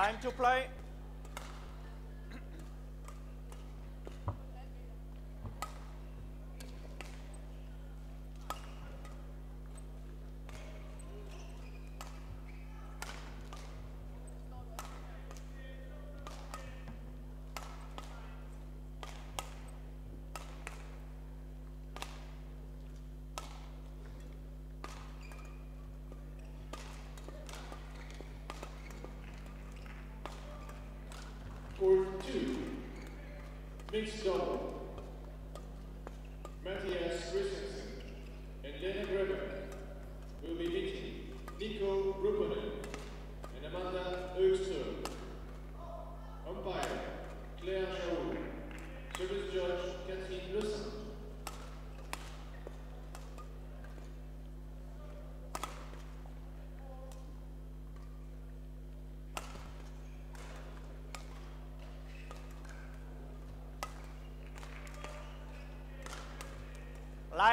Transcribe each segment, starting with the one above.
Time to play. Mixed double.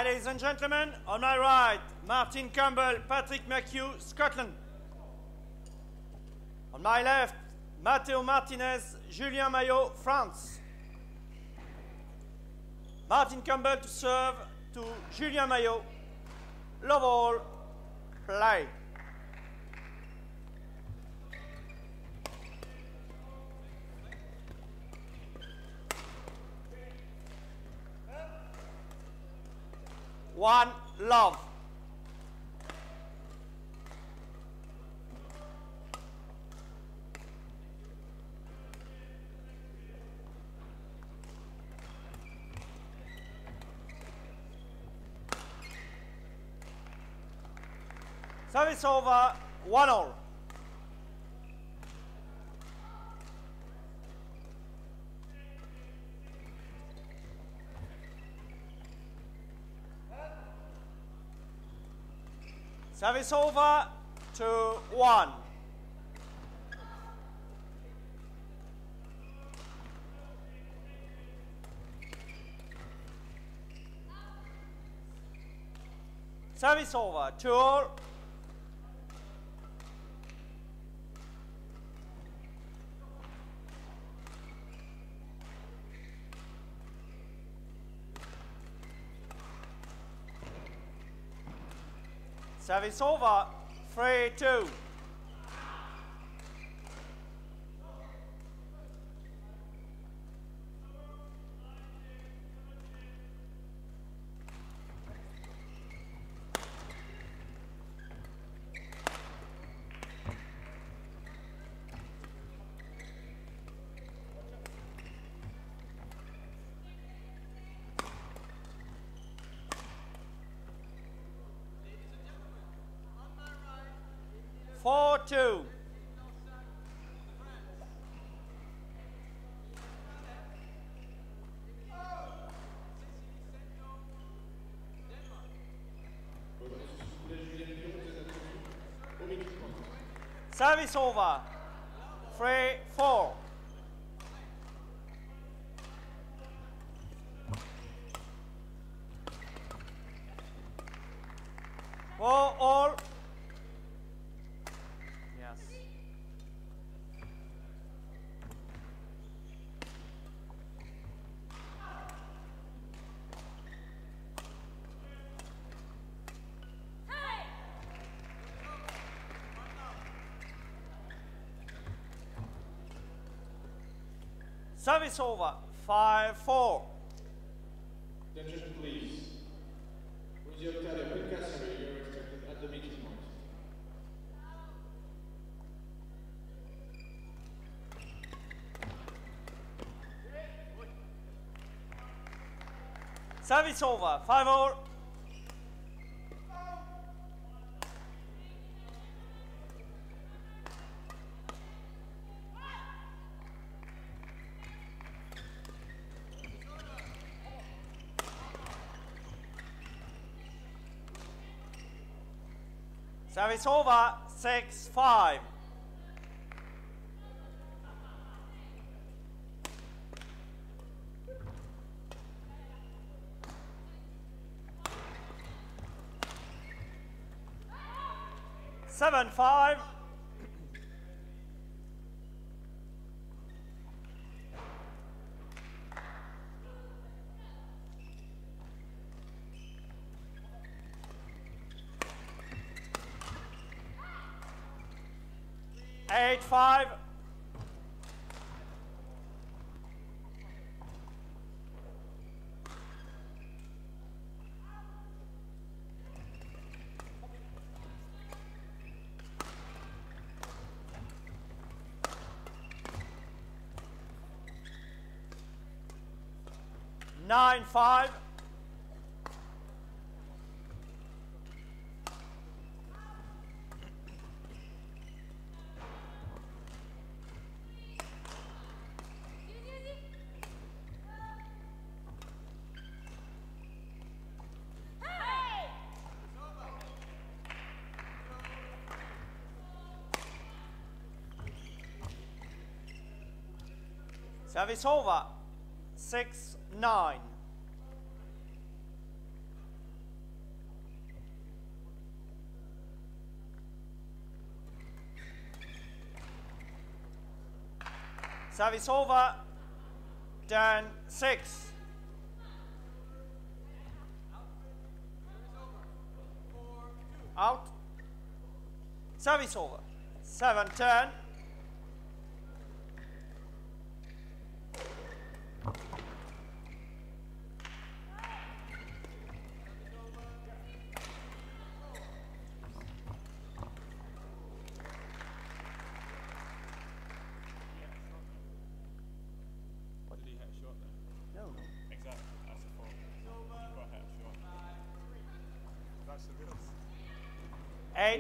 Ladies and gentlemen, on my right, Martin Campbell, Patrick MacHugh, Scotland. On my left, Mateo Martinez, Julien Maio, France. Martin Campbell to serve to Julien Maio. Love all, play. One love. Service over, one all. Service over to one. Service over, two Service over. 3 2. Service over. Three four. Four all. Service over. 5-4. Attention please. With your Italia, quick casserole, you're expected at the meeting. Service over. 5-0. Service over. Six five. Seven five. Eight five. Nine five. Service over. Six nine. Service over. Ten six. Out. Service over. Seven ten.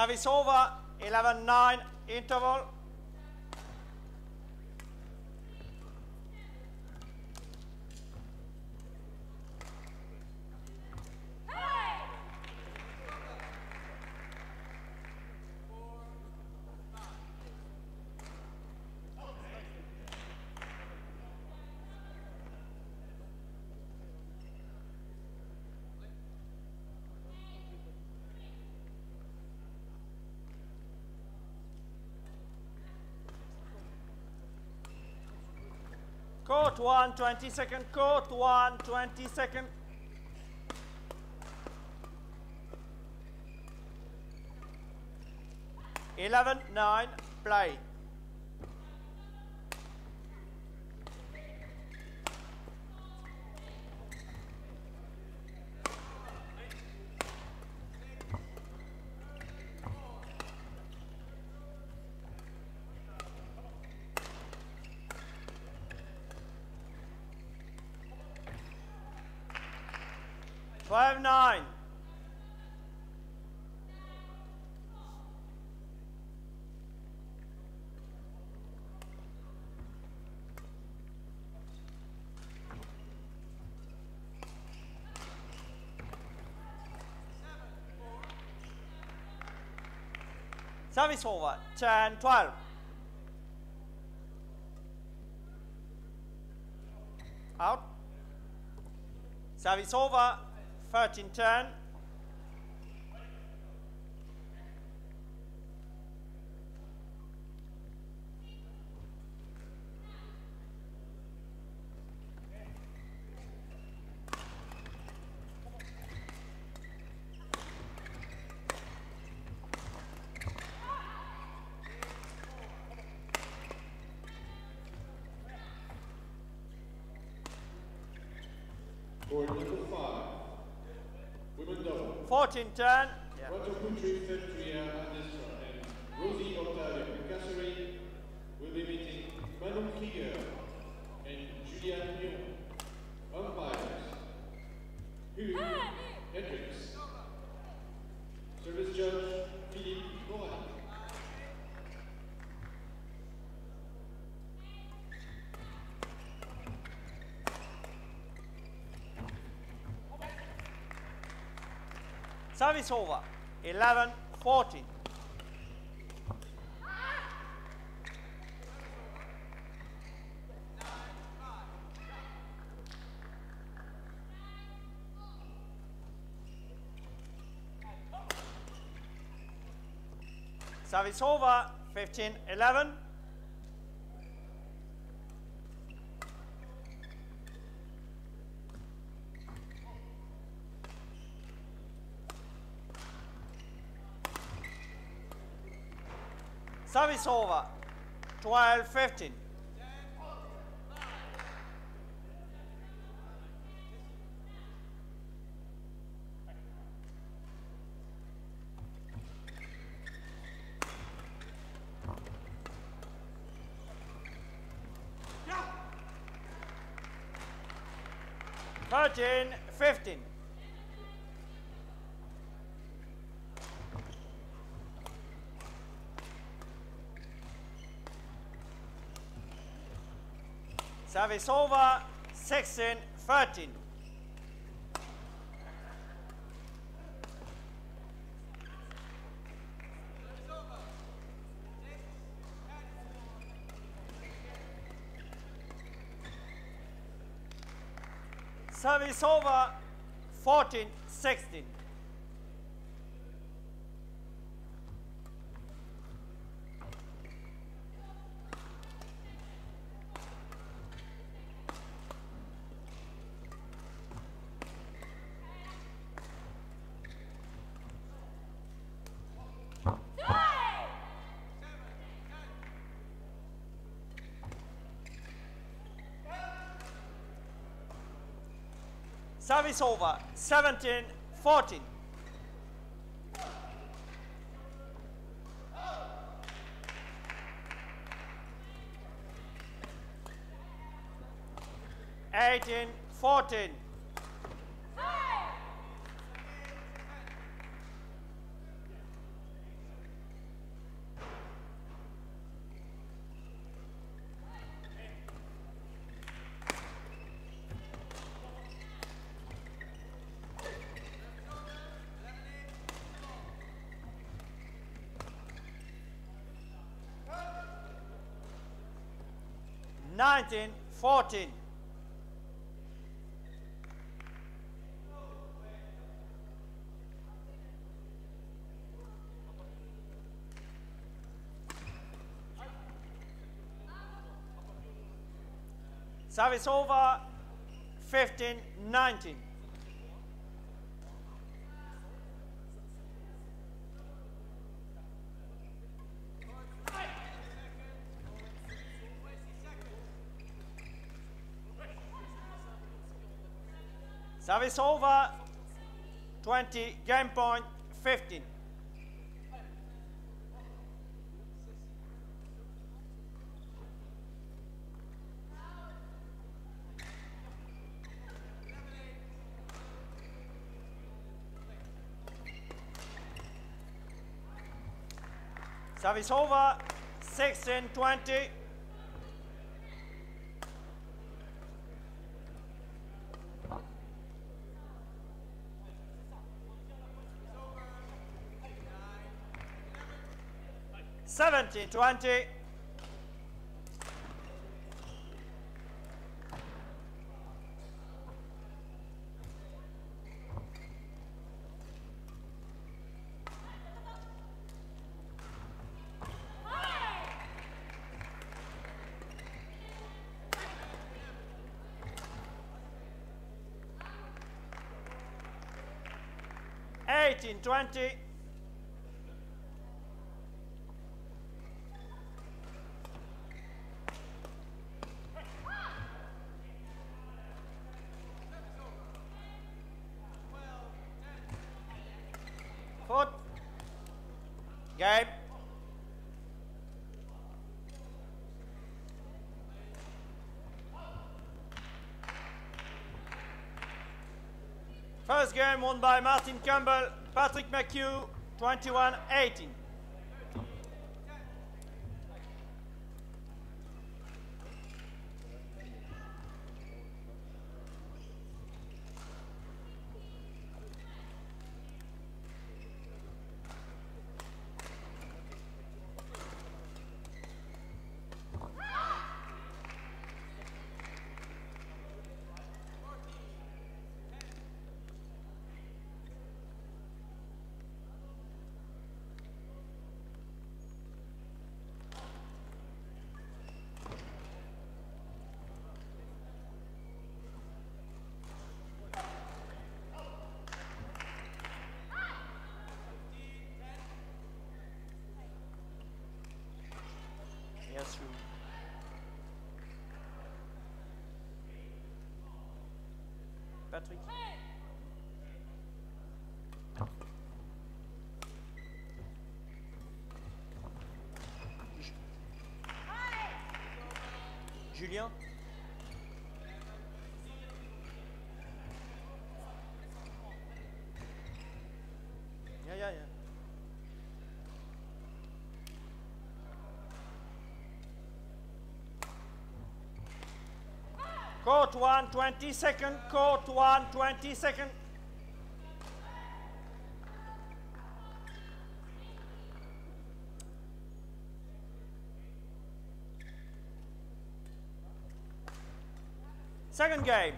Now it's over 11-9 interval. Court 1, 20 second. Court 1, 20 second. Eleven, nine, play. Service over. 10, 12. Out. Service over. 13, 10. Double. 14, 10. Yeah. Roger Putri, Fetria Adestra, and Rosie Octavia Picassari will be meeting Manon Krieger and Julian Nyon. Umpires. Hugh Hendricks. Service judge Philippe Morin. Service over. 11, 14. Service over. 15, 11. Over. 12, 15. Service over, 16, 13. Service over, 14, 16. Service over, 17, 14. Eighteen, fourteen. Nineteen, fourteen. Service over 15 19. Service over. 20, game point 15. Service over 16 20. Seventeen twenty. Eighteen twenty. Foot. Game. First game won by Martin Campbell, Patrick MacHugh, 21-18. Yes, you. Patrick. Julien. Court 1, 20 second. Court 1, 20 second. Second game.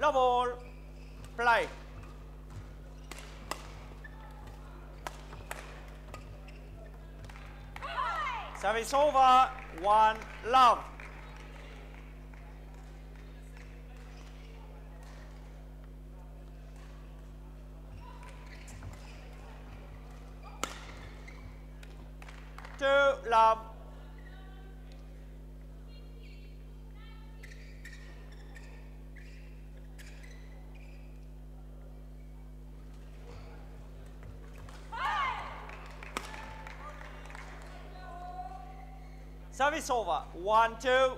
Love all. Play. Service over. One love. Two love. Service over. One, two.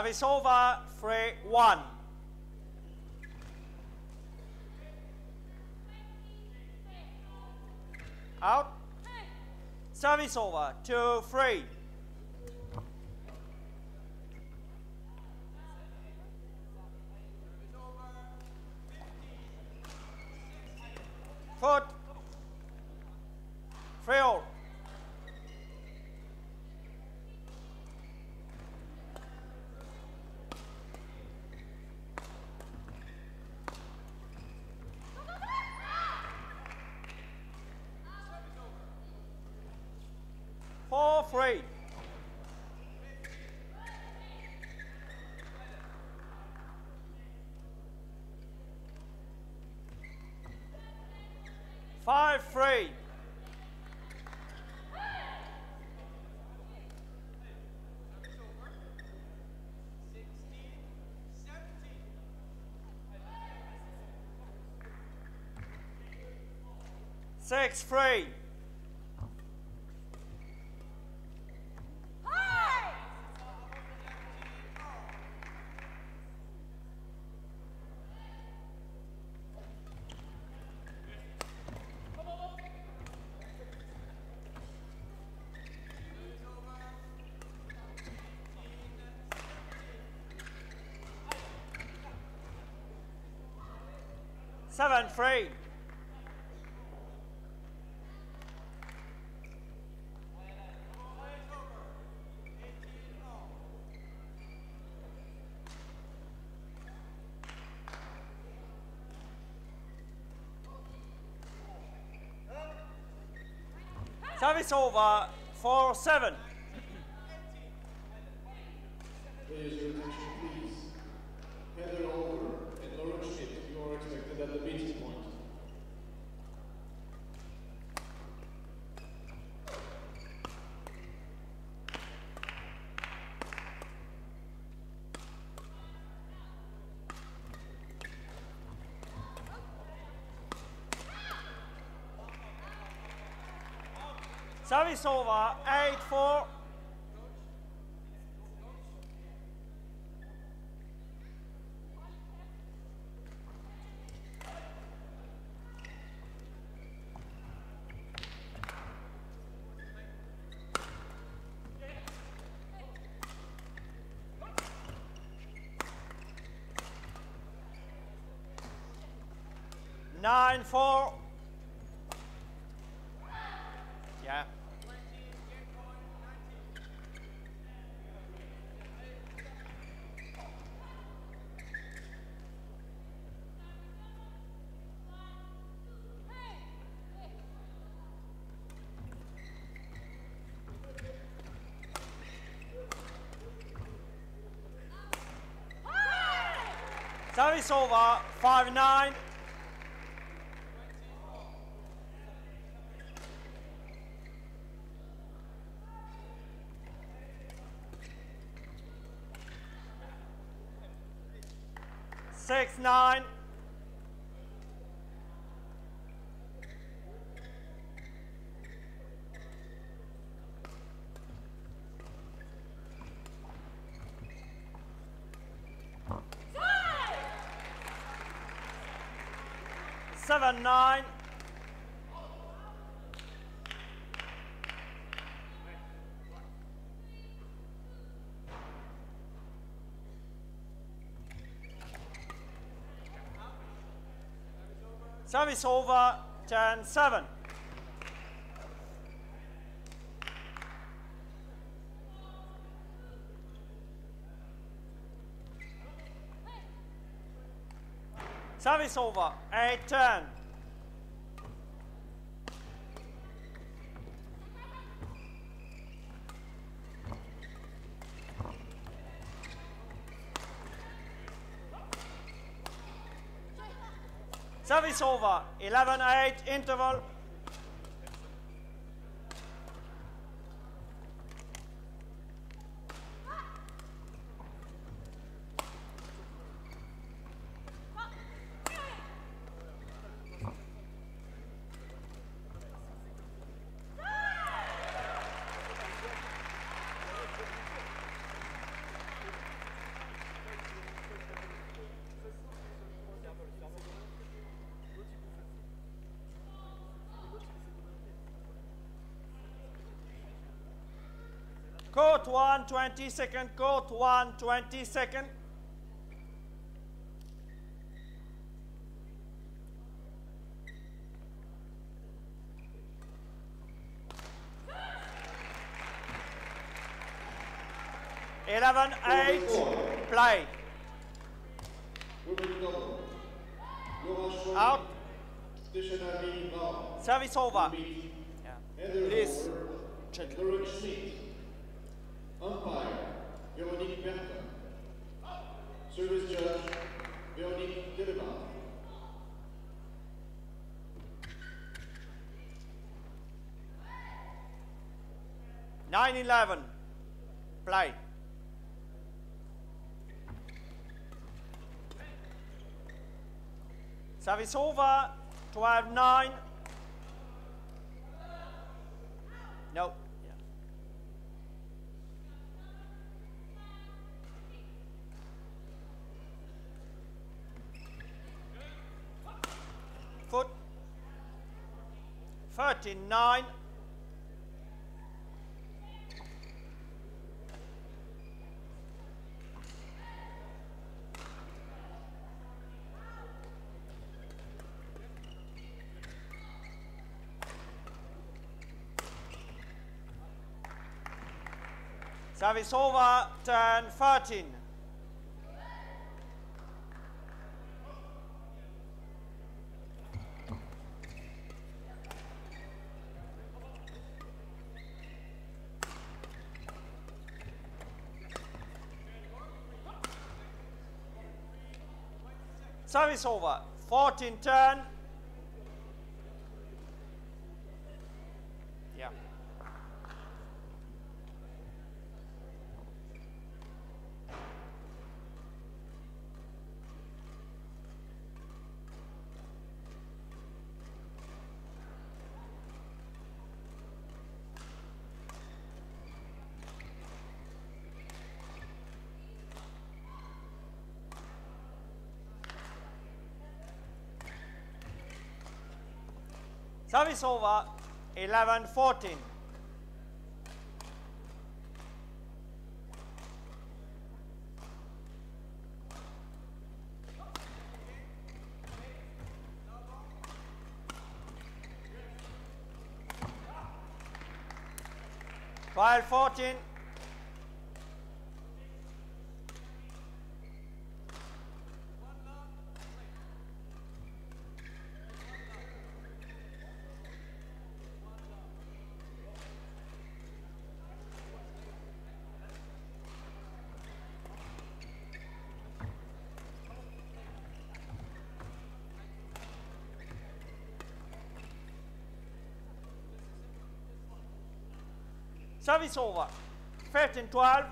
Service over. Three, one. Out. Service over. Two, three. Foot. Three. Five three. Six three. seven three. Service over, 4-7. Service over eight four. Nine four. Yeah. Five nine. Seven nine. Service over, 10 7. Service over, 8 10. Service over, 11 8 interval. Court 1 20 second, court 1 20 second. Eleven eight play. Out. Service over. Service judge, Véronique Delebas. Nine eleven. Play. Service over. 12 9. No. Yeah. Foot. 13 9. Service over, turn 13. Service over, 14 turn. Yeah. Service over, 11 14. Service over. 13 12.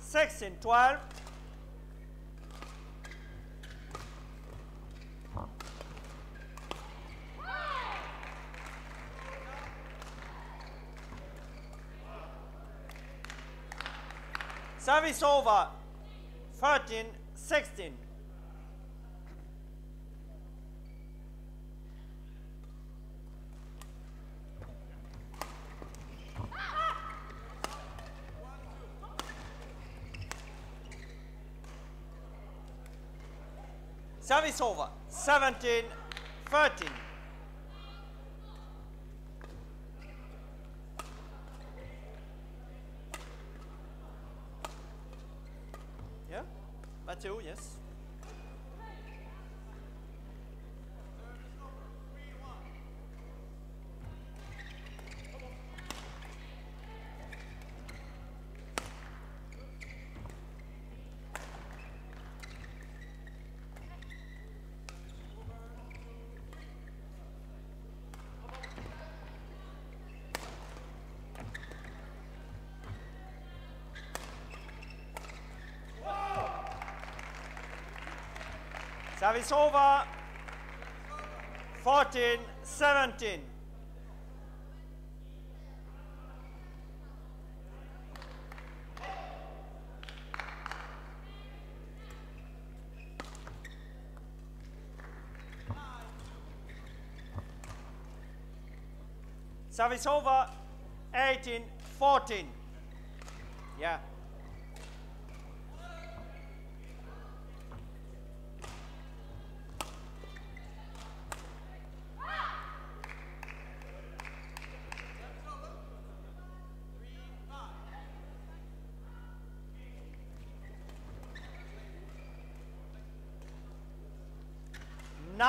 Sixteen twelve. Service over. 13 16. Service over. 17 13. Service over. 14 17. Service over. 18 14. Yeah.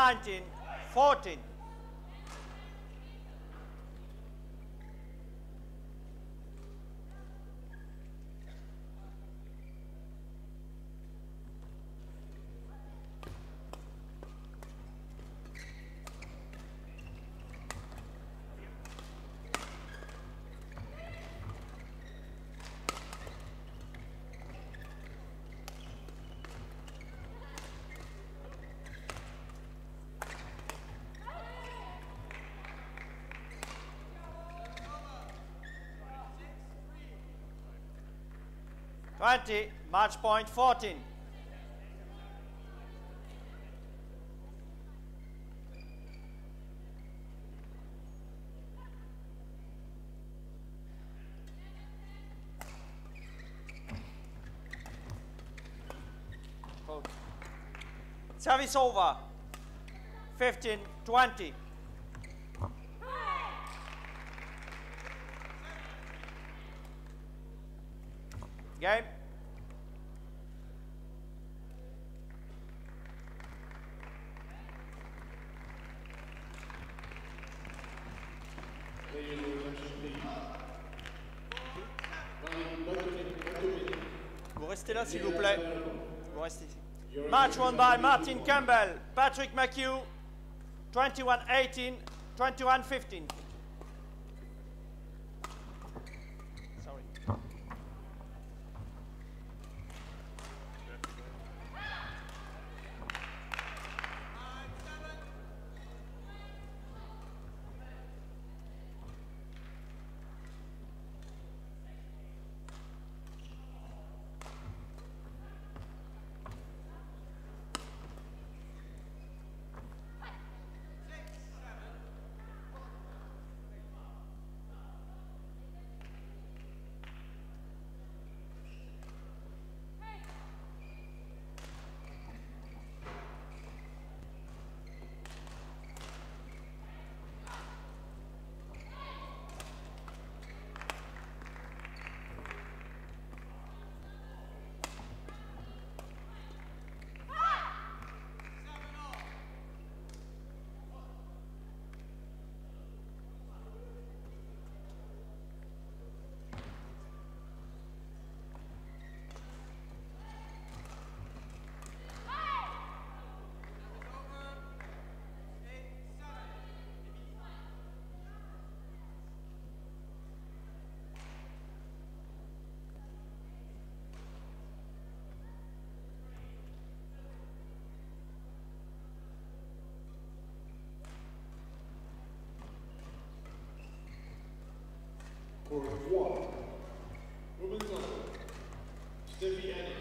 19, 14. Twenty, match point fourteen. Service over. 15, 20. Game. Ladies and gentlemen, please. Running back to the- back to the- Vous restez là, s'il vous plaît. Vous restez ici. Match won by Martin Campbell, Patrick MacHugh, 21-18, 21-15. Court of One. Moving on. Stephanie Addy.